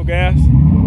gas.